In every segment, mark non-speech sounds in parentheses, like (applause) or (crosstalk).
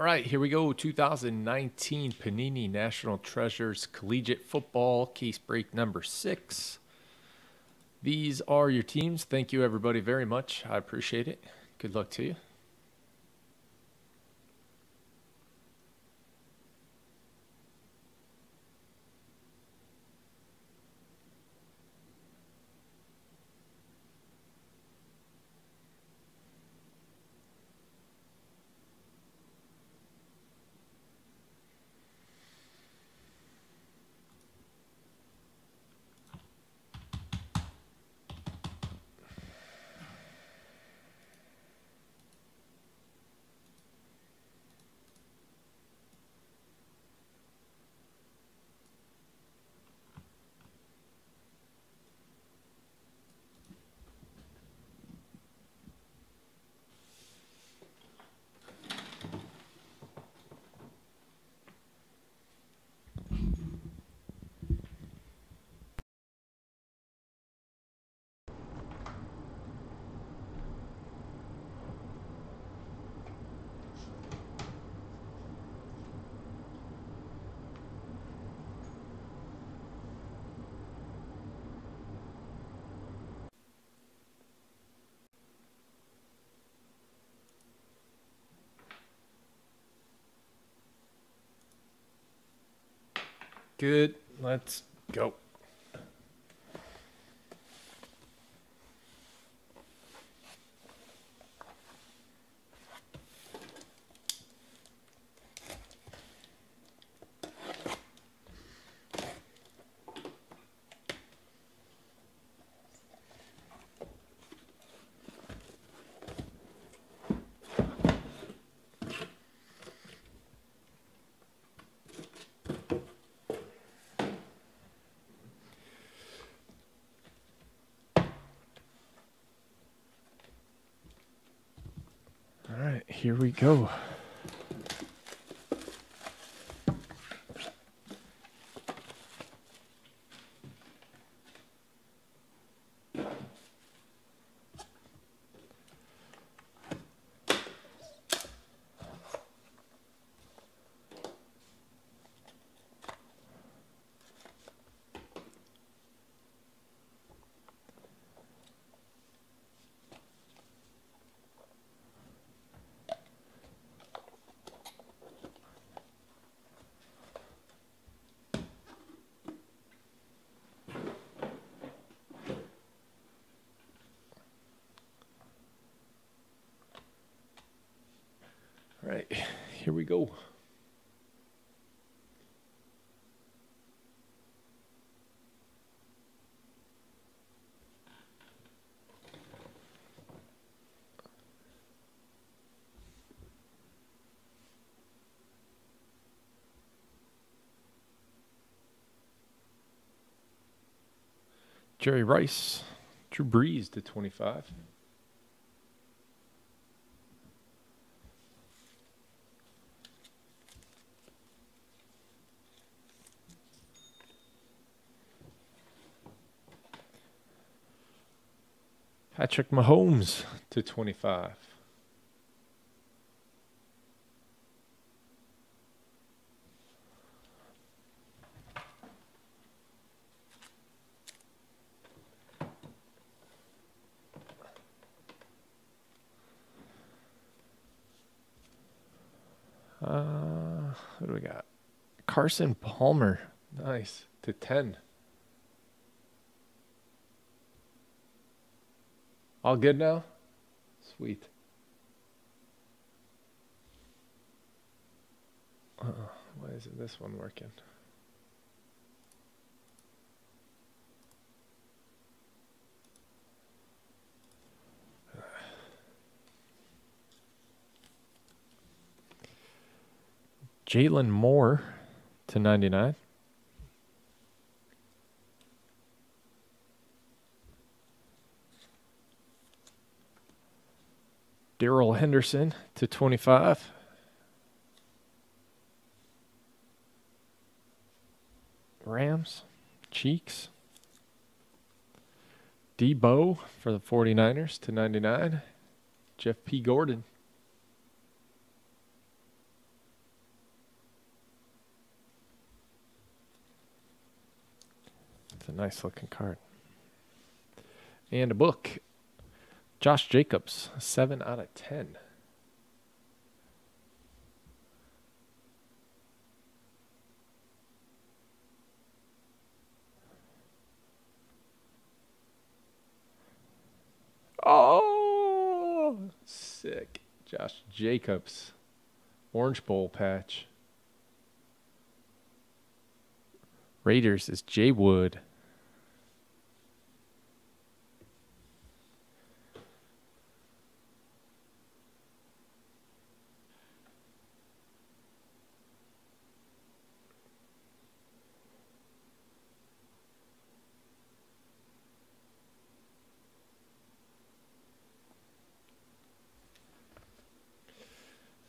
All right, here we go. 2019 Panini National Treasures Collegiate Football case break number six. These are your teams. Thank you, everybody, very much. I appreciate it. Good luck to you. Good. Let's go. All right, here we go. Right, here we go. Jerry Rice, Drew Brees to 25. Patrick Mahomes to 25. Uh, what do we got? Carson Palmer. Nice. To 10. All good now? Sweet. Uh, why isn't this one working? (sighs) Jalen Moore to 99. Darrell Henderson to 25. Rams, Cheeks. Deebo for the 49ers to 99. Jeff P. Gordon. It's a nice looking card. And a book Josh Jacobs, 7 out of 10. Oh, sick. Josh Jacobs. Orange Bowl patch. Raiders is Jay Wood.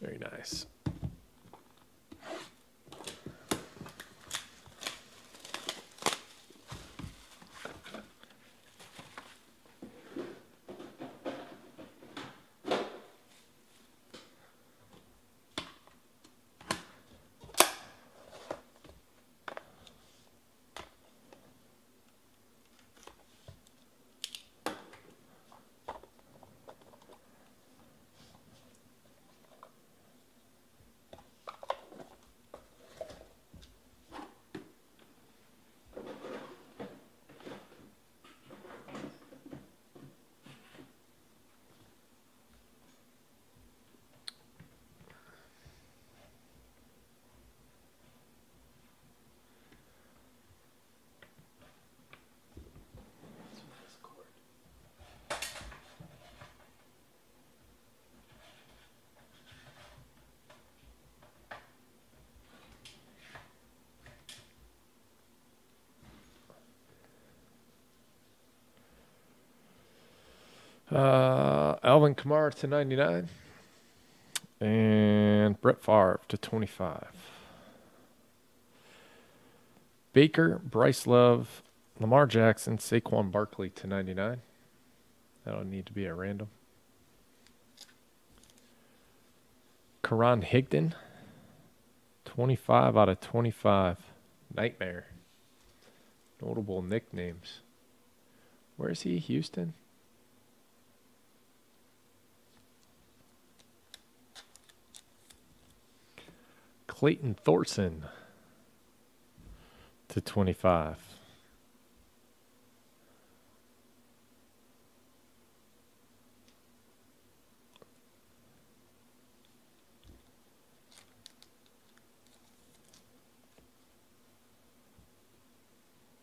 Very nice. Uh, Alvin Kamara to 99. And Brett Favre to 25. Baker, Bryce Love, Lamar Jackson, Saquon Barkley to 99. That'll need to be a random. Karan Higdon, 25 out of 25. Nightmare. Notable nicknames. Where is he? Houston? Clayton Thorson to 25.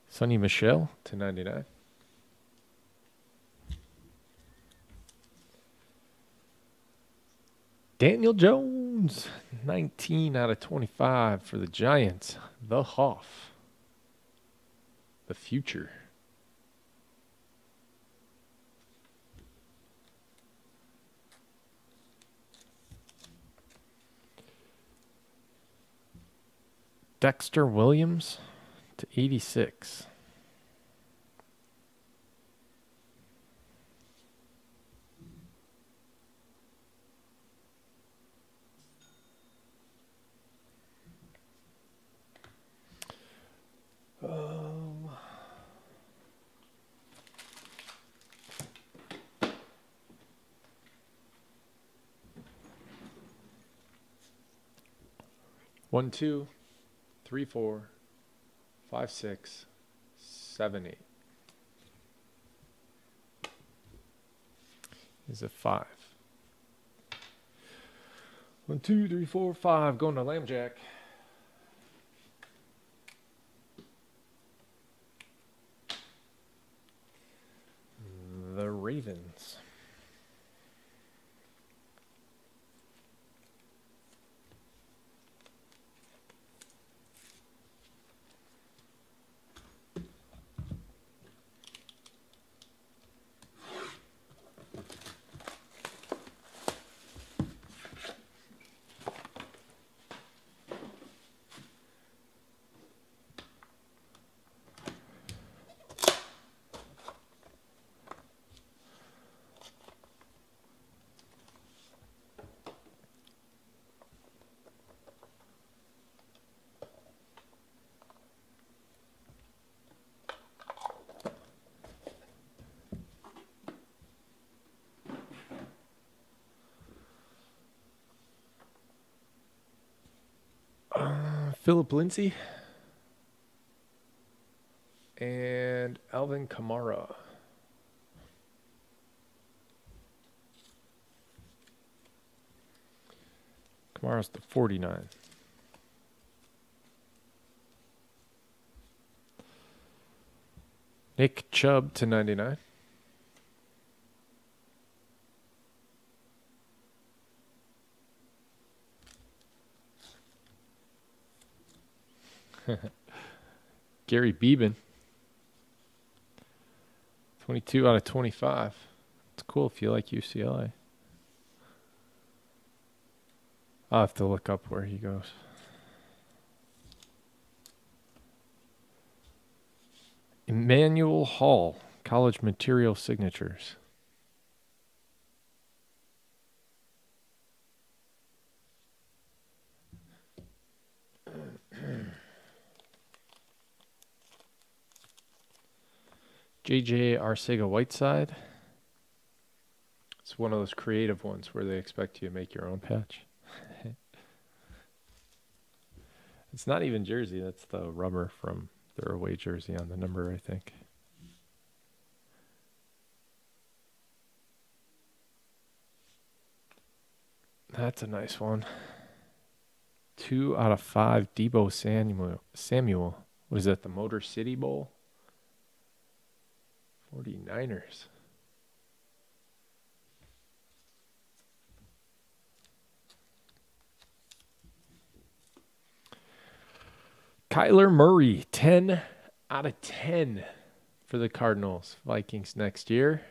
Sony Michel to 99. Daniel Jones, 19 out of 25 for the Giants. The Hoff. The future. Dexter Williams to 86. One, two, three, four, five, six, seven, eight. Is it five? One, two, three, four, five. Going to Lambjack. Phillip Lindsay. And Alvin Kamara. Kamara's the 49. Nick Chubb to 99. (laughs) Gary Beeben. 22 out of 25. It's cool if you like UCLA. I'll have to look up where he goes. Emmanuel Hall, college material signatures. JJ Arcega Whiteside. It's one of those creative ones where they expect you to make your own patch. (laughs) it's not even jersey, that's the rubber from their away jersey on the number, I think. That's a nice one. Two out of five. Deebo Samuel. Samuel. Was that the Motor City Bowl? 49ers. Kyler Murray, 10 out of 10 for the Cardinals. Vikings next year.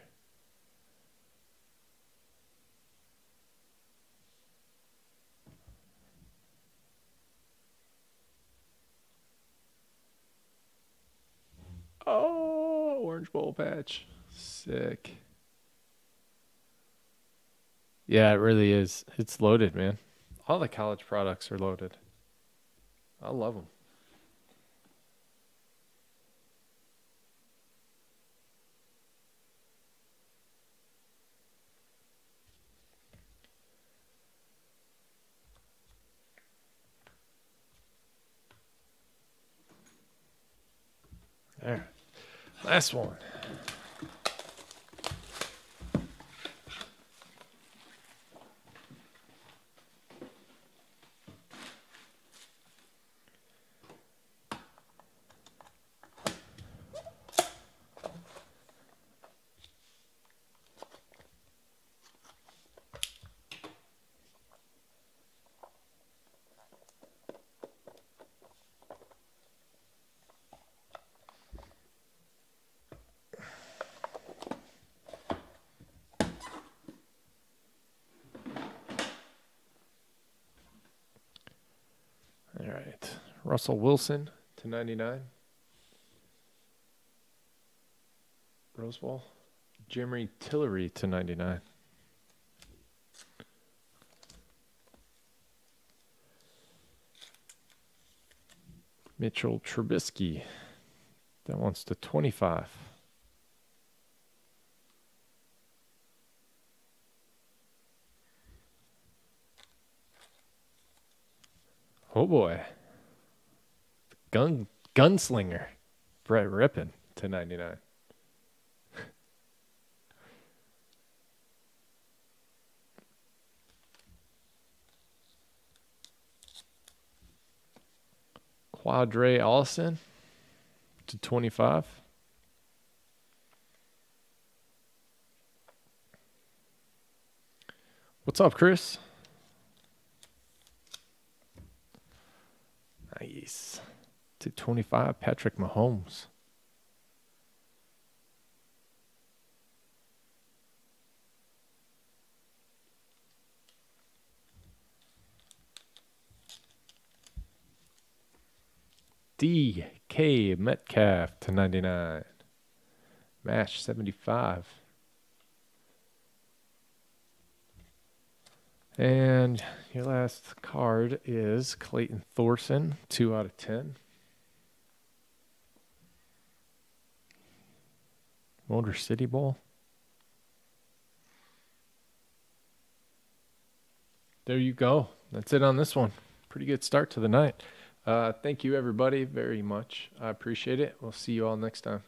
Oh, Orange Bowl patch. Sick. Yeah, it really is. It's loaded, man. All the college products are loaded. I love them. There. Last one. All right. Russell Wilson to 99. Rose Bowl. Jeremy Tillery to 99. Mitchell Trubisky. That one's to 25. Oh boy. Gun gunslinger. Brett Rypien to 99. Quadre Allison to 25. What's up, Chris? Nice. To 25, Patrick Mahomes. DK Metcalf to 99. Mash 75. And your last card is Clayton Thorson, 2 out of 10. Motor City Bowl. There you go. That's it on this one. Pretty good start to the night. Uh, thank you, everybody, very much. I appreciate it. We'll see you all next time.